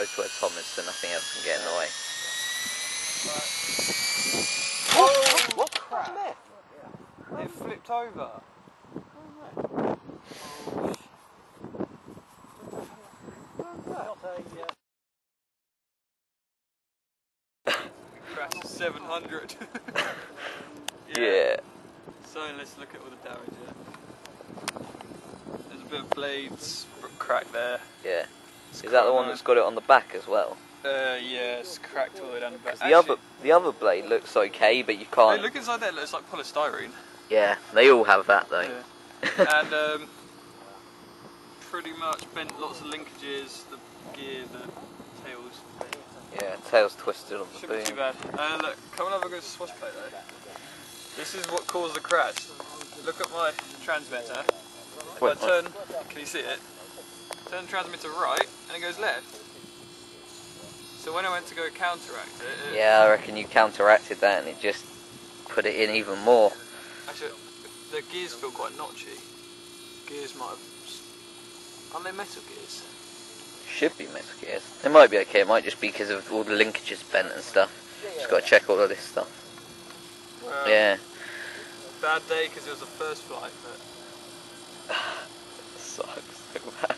go to where Tom is so nothing else can get in the way. Oh, What crap? it flipped over. Crash 700. Yeah. So let's look at all the damage here. There's a bit of blades crack there. Yeah. Is that the one that's got it on the back as well? Uh, yeah, it's cracked all the way down the back. The other the other blade looks okay, but you can't. look inside there. It looks like polystyrene. Yeah, they all have that though. Yeah. and um, pretty much bent lots of linkages, the gear, the tails. yeah, tail's twisted on the Shouldn't be too bad. Uh, look, come and have a good swash plate though. This is what caused the crash. Look at my transmitter. If I turn, can you see it? Turn the transmitter right and it goes left. So when I went to go counteract it, it Yeah, I reckon you counteracted that and it just put it in even more. actually the gears feel quite notchy. Gears might have. Aren't they metal gears? Should be metal gears. It might be okay. It might just be because of all the linkages bent and stuff. Just got to check all of this stuff. Well, Yeah. Bad day because it was the first flight, but Sucks so bad.